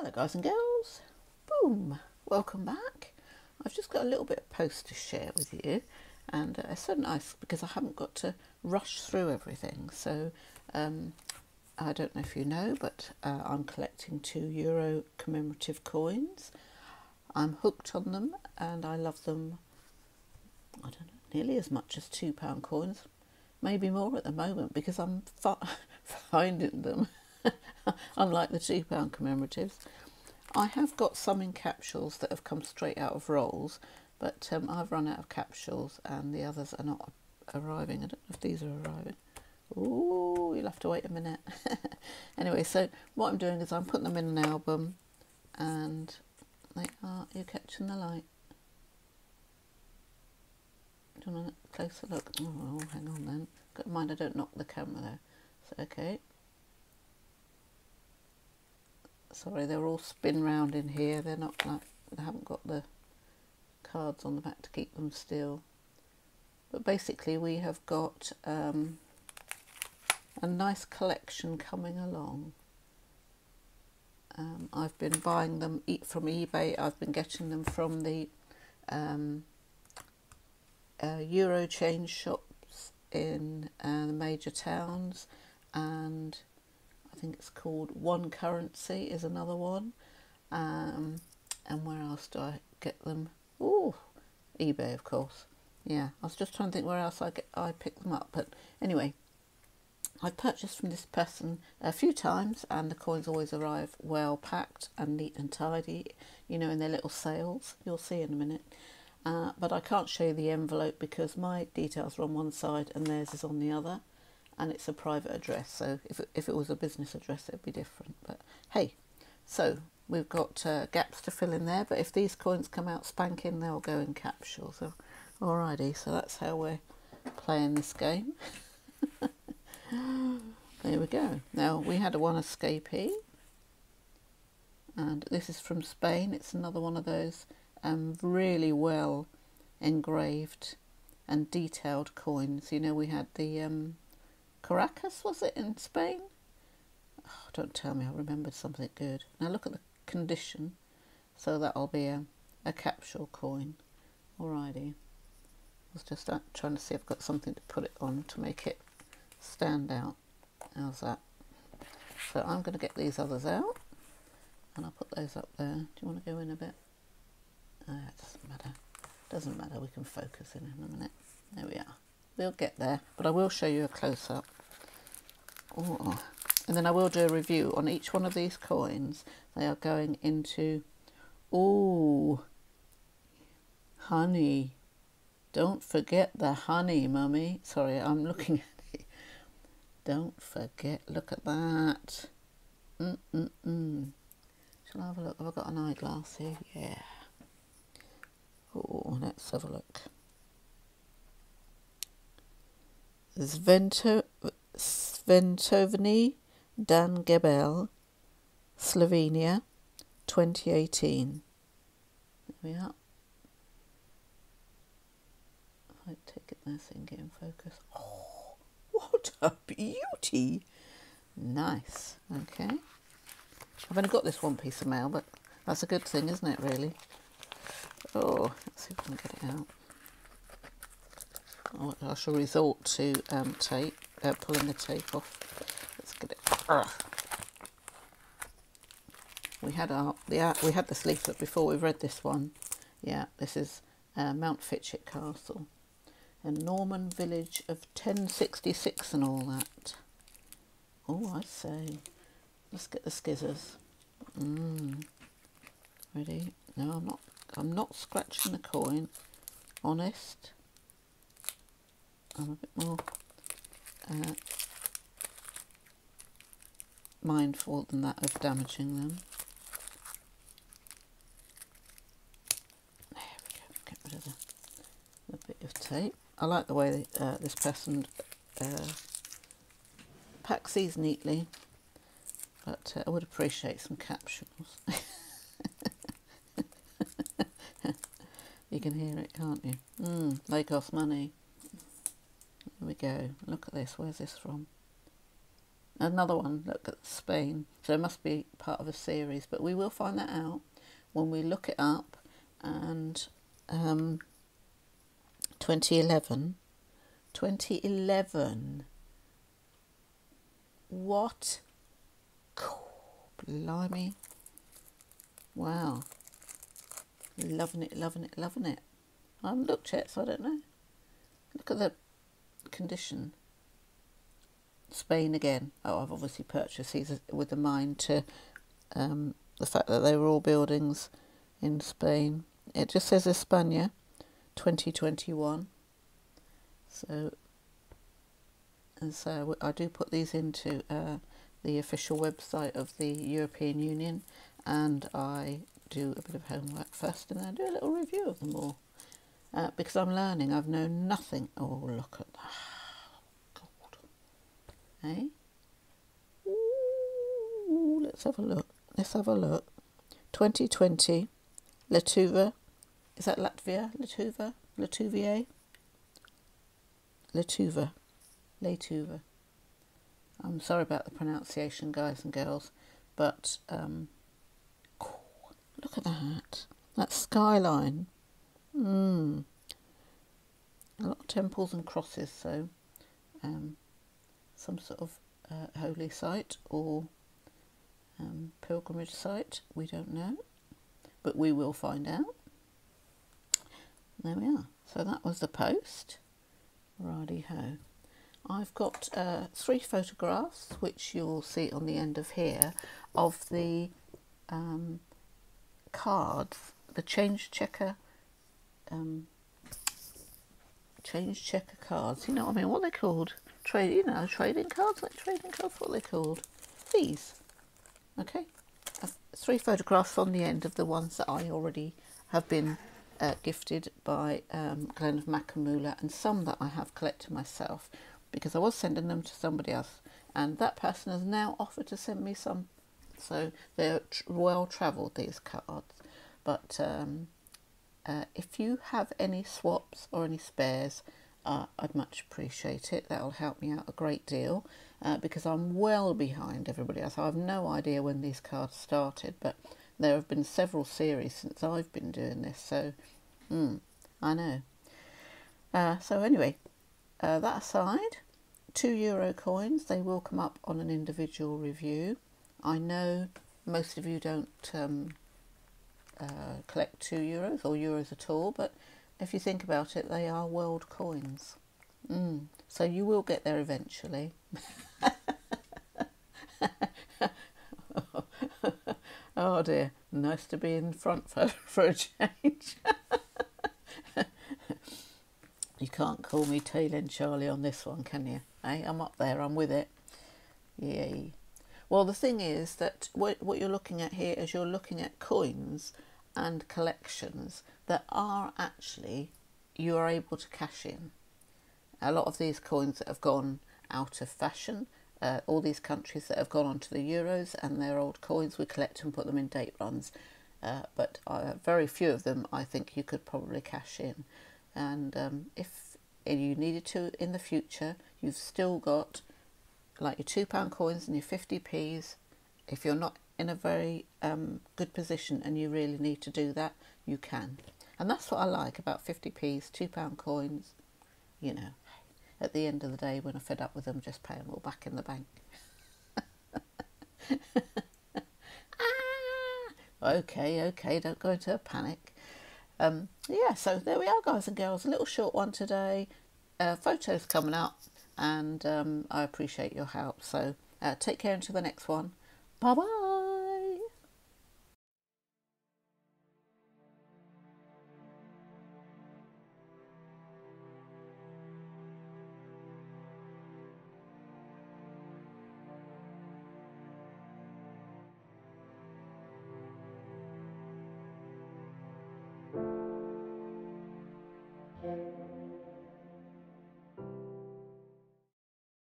Hello guys and girls, boom, welcome back. I've just got a little bit of post to share with you and uh, it's so nice because I haven't got to rush through everything. So um, I don't know if you know, but uh, I'm collecting two euro commemorative coins. I'm hooked on them and I love them, I don't know, nearly as much as two pound coins, maybe more at the moment because I'm fi- finding them unlike the £2 commemoratives. I have got some in capsules that have come straight out of rolls, but um, I've run out of capsules and the others are not arriving. I don't know if these are arriving. Oh, you'll have to wait a minute. anyway, so what I'm doing is I'm putting them in an album and they are, you're catching the light. Do you want a closer look? Oh, hang on then. Got mind I don't knock the camera there. So, okay. Sorry, they're all spin round in here. They're not like, they haven't got the cards on the back to keep them still. But basically we have got um, a nice collection coming along. Um, I've been buying them from eBay. I've been getting them from the um, uh, Eurochange shops in uh, the major towns and think it's called One Currency is another one. Um, and where else do I get them? Oh, eBay, of course. Yeah, I was just trying to think where else I get I pick them up. But anyway, I've purchased from this person a few times, and the coins always arrive well packed and neat and tidy. You know, in their little sales. You'll see in a minute. Uh, but I can't show you the envelope because my details are on one side and theirs is on the other and it's a private address. So if it, if it was a business address, it'd be different. But hey, so we've got uh, gaps to fill in there. But if these coins come out spanking, they'll go in capsule. So alrighty, so that's how we're playing this game. there we go. Now we had a one escapee, and this is from Spain. It's another one of those um, really well engraved and detailed coins. You know, we had the um, Caracas, was it, in Spain? Oh, don't tell me I remembered something good. Now look at the condition. So that'll be a, a capsule coin. Alrighty. I was just uh, trying to see if I've got something to put it on to make it stand out. How's that? So I'm going to get these others out. And I'll put those up there. Do you want to go in a bit? Uh, it doesn't matter. Doesn't matter. We can focus in in a minute. There we are. We'll get there. But I will show you a close-up. And then I will do a review on each one of these coins. They are going into, oh, honey. Don't forget the honey, mummy. Sorry, I'm looking at it. Don't forget, look at that. Mm-mm-mm. Shall I have a look? Have I got an eyeglass here? Yeah. Oh, let's have a look. Svento, Sventovny Dan Gebel, Slovenia, 2018. There we are. If I take it there so get in focus. Oh, what a beauty! Nice. Okay. I've only got this one piece of mail, but that's a good thing, isn't it, really? Oh, let's see if we can get it out. I shall resort to um, tape, uh, pulling the tape off. Let's get it. Ugh. We had our the we had this leaflet before. We've read this one. Yeah, this is uh, Mountfitchet Castle, a Norman village of 1066 and all that. Oh, I say. Let's get the skizzers. Mm. Ready? No, I'm not. I'm not scratching the coin. Honest. I'm a bit more uh, mindful than that of damaging them. There we go, get rid of the, the bit of tape. I like the way uh, this person uh, packs these neatly, but uh, I would appreciate some capsules. you can hear it, can't you? Mm, they cost money. Here we go. Look at this. Where's this from? another one. Look at Spain. So it must be part of a series, but we will find that out when we look it up. And um, 2011, 2011. What? Blimey. Wow. Loving it, loving it, loving it. I haven't looked yet, so I don't know. Look at the condition. Spain again. Oh, I've obviously purchased these with the mind to um, the fact that they were all buildings in Spain. It just says España 2021. So, and so I do put these into uh, the official website of the European Union and I do a bit of homework first and then I do a little review of them all. Uh, because I'm learning, I've known nothing. Oh, look at that. God. Hey? Ooh, let's have a look. Let's have a look. 2020, Latuva. Is that Latvia? Latuva? Latuvier? Latuva. Latuva. I'm sorry about the pronunciation, guys and girls, but um, look at that. That skyline. Mm. A lot of temples and crosses, so um, some sort of uh, holy site or um, pilgrimage site, we don't know, but we will find out. There we are. So that was the post. Righty ho. I've got uh, three photographs, which you'll see on the end of here, of the um, cards, the change checker, um, change checker cards. You know what I mean? What they called? Trade, you know, trading cards, like trading cards. What they called? These. Okay. three photographs on the end of the ones that I already have been uh, gifted by um, Glen of Macamoula and some that I have collected myself because I was sending them to somebody else and that person has now offered to send me some. So they're well travelled, these cards. But um, uh, if you have any swaps or any spares, uh, I'd much appreciate it. That'll help me out a great deal uh, because I'm well behind everybody else. I have no idea when these cards started, but there have been several series since I've been doing this, so mm, I know. Uh, so anyway, uh, that aside, two euro coins, they will come up on an individual review. I know most of you don't um, uh, collect two euros or euros at all, but if you think about it, they are world coins. Mm. So you will get there eventually. oh dear, nice to be in front for, for a change. you can't call me Tail Charlie on this one, can you? Hey, I'm up there, I'm with it. Yay. Well, the thing is that what, what you're looking at here is you're looking at coins and collections that are actually you are able to cash in. A lot of these coins that have gone out of fashion, uh, all these countries that have gone onto the euros and their old coins, we collect and put them in date runs. Uh, but uh, very few of them I think you could probably cash in. And um, if you needed to in the future, you've still got like your £2 coins and your 50p's. If you're not in a very um, good position and you really need to do that, you can. And that's what I like about 50p's, £2 coins. You know, at the end of the day, when I'm fed up with them, just pay them all back in the bank. ah! Okay, okay, don't go into a panic. Um, yeah, so there we are, guys and girls. A little short one today. Uh, photos coming up, and um, I appreciate your help. So uh, take care until the next one. Bye bye.